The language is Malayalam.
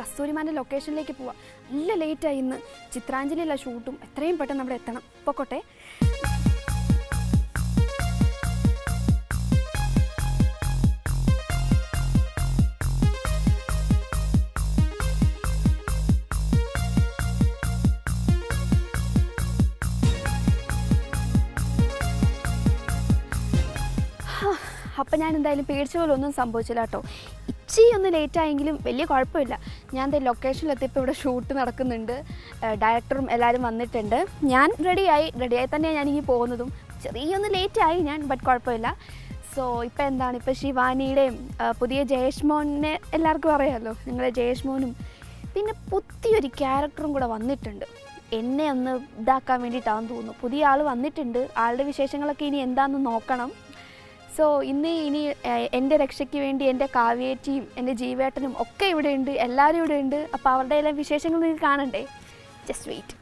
കസ്തൂരിമാന്റെ ലൊക്കേഷനിലേക്ക് പോവാം. നല്ല ലേറ്റായി ഇന്ന്. ചിത്രാഞ്ജലിയിലെ ഷൂട്ടും എത്രയും പെട്ടെന്ന് നമ്മൾ എത്തണം. പൊക്കോട്ടെ. അപ്പം ഞാൻ എന്തായാലും പേടിച്ച പോലെ ഒന്നും സംഭവിച്ചില്ല കേട്ടോ. ഇച്ചി ഒന്ന് ലേറ്റ് ആയെങ്കിലും വലിയ കുഴപ്പമില്ല. ഞാൻ ലൊക്കേഷനിലെത്തിയപ്പോൾ ഇവിടെ ഷൂട്ട് നടക്കുന്നുണ്ട്. ഡയറക്ടറും എല്ലാവരും വന്നിട്ടുണ്ട്. ഞാൻ റെഡിയായി റെഡിയായി തന്നെയാണ് ഞാനിങ്ങി പോകുന്നതും. ചെറിയൊന്ന് ലേറ്റ് ആയി ഞാൻ ബട്ട് കുഴപ്പമില്ല. സോ ഇപ്പം എന്താണ്? ഇപ്പോൾ ശിവാനിയുടെയും പുതിയ ജയേഷ് മോനെ എല്ലാവർക്കും അറിയാമല്ലോ നിങ്ങളെ ജയേഷ് മോനും പിന്നെ പുതിയൊരു ക്യാരക്ടറും കൂടെ വന്നിട്ടുണ്ട്. എന്നെ ഒന്ന് ഇതാക്കാൻ വേണ്ടിയിട്ടാണെന്ന് തോന്നുന്നു. പുതിയ ആൾ വന്നിട്ടുണ്ട്. ആളുടെ വിശേഷങ്ങളൊക്കെ ഇനി എന്താണെന്ന് നോക്കണം. സോ ഇന്ന് ഇനി എന്റെ രക്ഷയ്ക്ക് വേണ്ടി എന്റെ കാവ്യേറ്റിയും എന്റെ ജീവേട്ടനും ഒക്കെ ഇവിടെ ഉണ്ട്. എല്ലാവരും ഇവിടെ ഉണ്ട്. അപ്പോൾ അവരുടെ എല്ലാം വിശേഷങ്ങൾ നിങ്ങൾക്ക് കാണണ്ടേ? Just wait